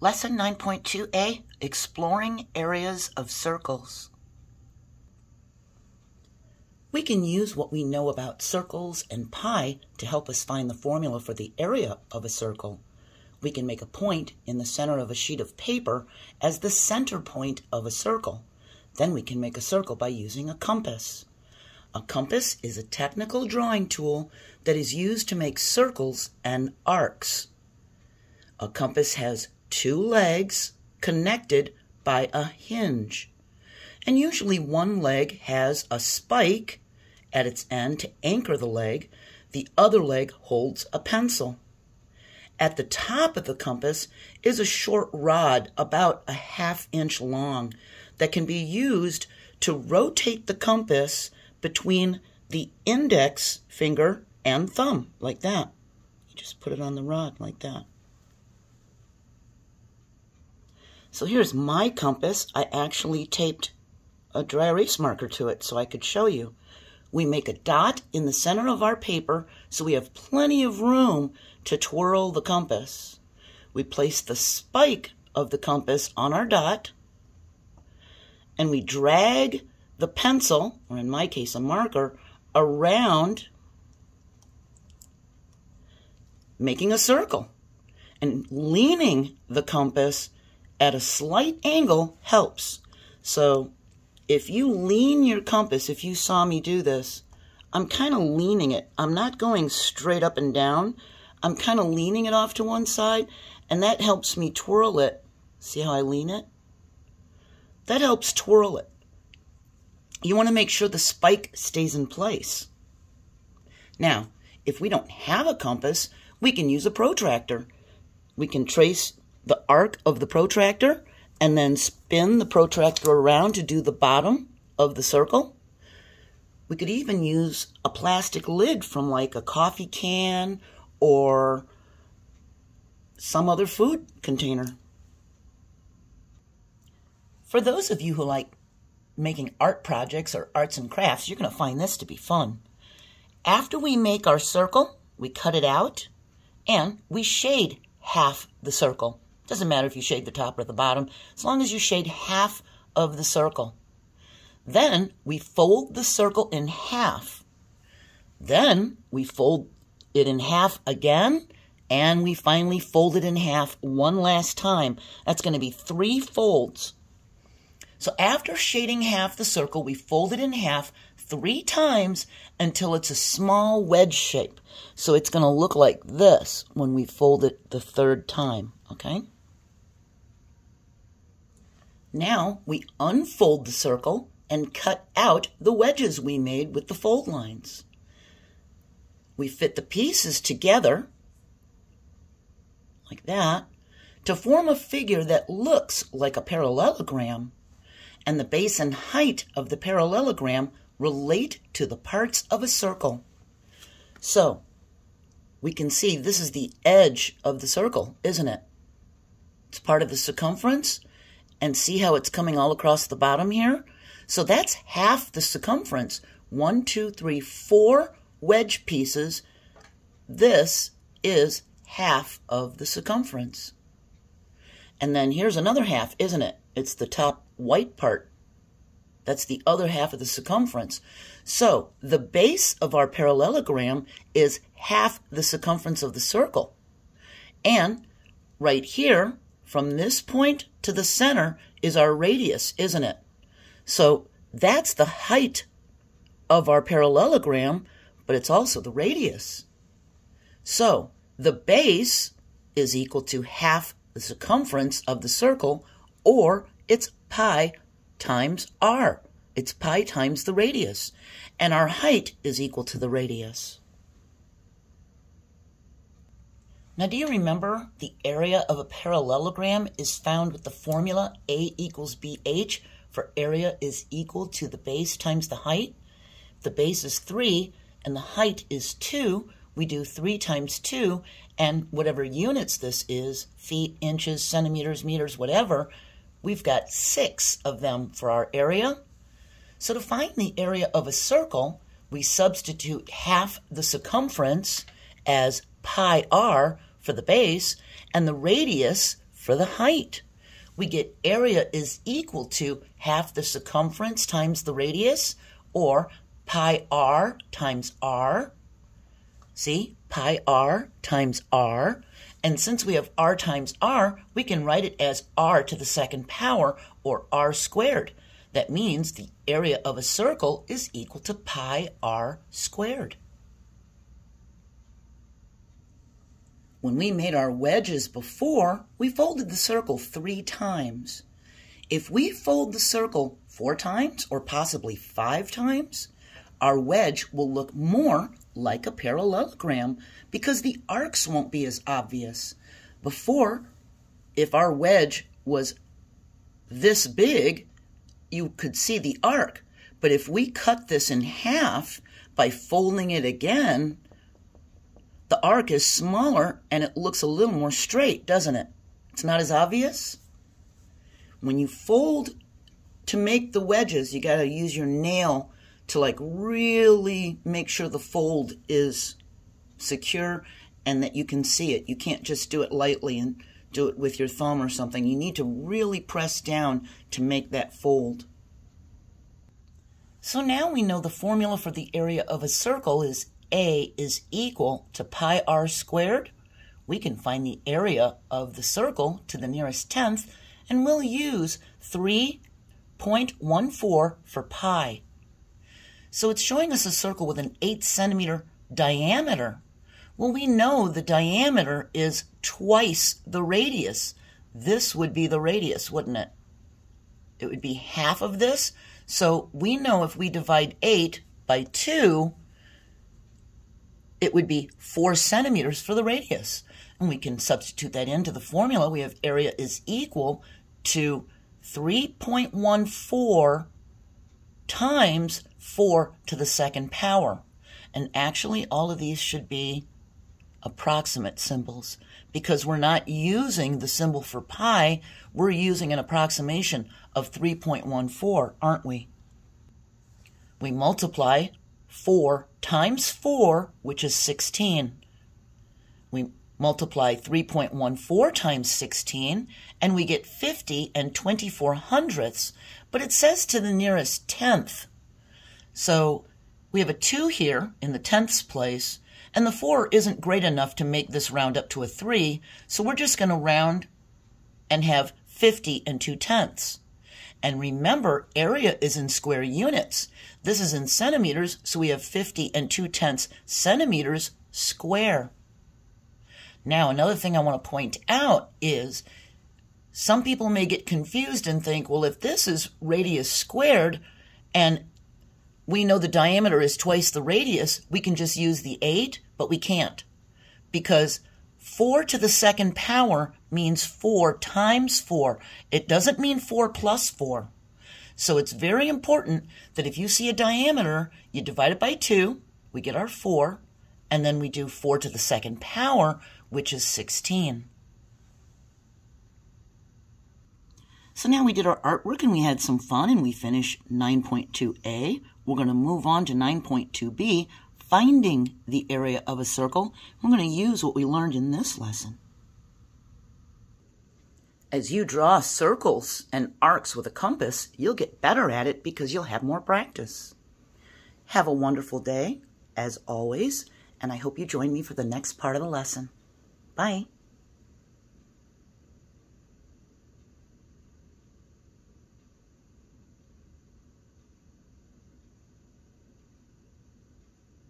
Lesson 9.2a Exploring Areas of Circles. We can use what we know about circles and pi to help us find the formula for the area of a circle. We can make a point in the center of a sheet of paper as the center point of a circle. Then we can make a circle by using a compass. A compass is a technical drawing tool that is used to make circles and arcs. A compass has two legs connected by a hinge. And usually one leg has a spike at its end to anchor the leg, the other leg holds a pencil. At the top of the compass is a short rod about a half inch long that can be used to rotate the compass between the index finger and thumb, like that. You just put it on the rod like that. So here's my compass. I actually taped a dry erase marker to it so I could show you. We make a dot in the center of our paper so we have plenty of room to twirl the compass. We place the spike of the compass on our dot and we drag the pencil, or in my case a marker, around making a circle. And leaning the compass at a slight angle helps. So if you lean your compass, if you saw me do this, I'm kind of leaning it. I'm not going straight up and down. I'm kind of leaning it off to one side, and that helps me twirl it. See how I lean it? That helps twirl it you want to make sure the spike stays in place. Now, if we don't have a compass, we can use a protractor. We can trace the arc of the protractor and then spin the protractor around to do the bottom of the circle. We could even use a plastic lid from like a coffee can or some other food container. For those of you who like making art projects or arts and crafts, you're going to find this to be fun. After we make our circle, we cut it out and we shade half the circle. Doesn't matter if you shade the top or the bottom, as long as you shade half of the circle. Then we fold the circle in half. Then we fold it in half again, and we finally fold it in half one last time. That's going to be three folds so after shading half the circle, we fold it in half three times until it's a small wedge shape. So it's going to look like this when we fold it the third time, okay? Now we unfold the circle and cut out the wedges we made with the fold lines. We fit the pieces together like that to form a figure that looks like a parallelogram and the base and height of the parallelogram relate to the parts of a circle. So, we can see this is the edge of the circle, isn't it? It's part of the circumference. And see how it's coming all across the bottom here? So that's half the circumference. One, two, three, four wedge pieces. This is half of the circumference. And then here's another half, isn't it? It's the top white part. That's the other half of the circumference. So the base of our parallelogram is half the circumference of the circle. And right here, from this point to the center, is our radius, isn't it? So that's the height of our parallelogram, but it's also the radius. So the base is equal to half the circumference of the circle, or it's pi times r. It's pi times the radius. And our height is equal to the radius. Now, do you remember the area of a parallelogram is found with the formula A equals BH for area is equal to the base times the height? If the base is 3 and the height is 2, we do 3 times 2, and whatever units this is, feet, inches, centimeters, meters, whatever, We've got six of them for our area. So to find the area of a circle, we substitute half the circumference as pi r for the base and the radius for the height. We get area is equal to half the circumference times the radius, or pi r times r. See, pi r times r. And since we have r times r, we can write it as r to the second power, or r squared. That means the area of a circle is equal to pi r squared. When we made our wedges before, we folded the circle three times. If we fold the circle four times or possibly five times, our wedge will look more like a parallelogram because the arcs won't be as obvious. Before, if our wedge was this big, you could see the arc. But if we cut this in half by folding it again, the arc is smaller and it looks a little more straight, doesn't it? It's not as obvious. When you fold to make the wedges, you got to use your nail to like really make sure the fold is secure and that you can see it. You can't just do it lightly and do it with your thumb or something. You need to really press down to make that fold. So now we know the formula for the area of a circle is A is equal to pi r squared. We can find the area of the circle to the nearest tenth, and we'll use 3.14 for pi. So it's showing us a circle with an 8 centimeter diameter. Well, we know the diameter is twice the radius. This would be the radius, wouldn't it? It would be half of this. So we know if we divide 8 by 2, it would be 4 centimeters for the radius. And we can substitute that into the formula. We have area is equal to 3.14 times 4 to the second power. And actually, all of these should be approximate symbols because we're not using the symbol for pi, we're using an approximation of 3.14, aren't we? We multiply 4 times 4, which is 16. We multiply 3.14 times 16, and we get 50 and 24 hundredths, but it says to the nearest tenth. So we have a 2 here in the tenths place, and the 4 isn't great enough to make this round up to a 3, so we're just going to round and have 50 and 2 tenths. And remember, area is in square units. This is in centimeters, so we have 50 and 2 tenths centimeters square. Now, another thing I want to point out is some people may get confused and think, well, if this is radius squared and we know the diameter is twice the radius, we can just use the 8, but we can't. Because 4 to the second power means 4 times 4. It doesn't mean 4 plus 4. So it's very important that if you see a diameter, you divide it by 2, we get our 4, and then we do 4 to the second power, which is 16. So now we did our artwork and we had some fun and we finished 9.2a. We're going to move on to 9.2b, finding the area of a circle. We're going to use what we learned in this lesson. As you draw circles and arcs with a compass, you'll get better at it because you'll have more practice. Have a wonderful day, as always, and I hope you join me for the next part of the lesson. Bye.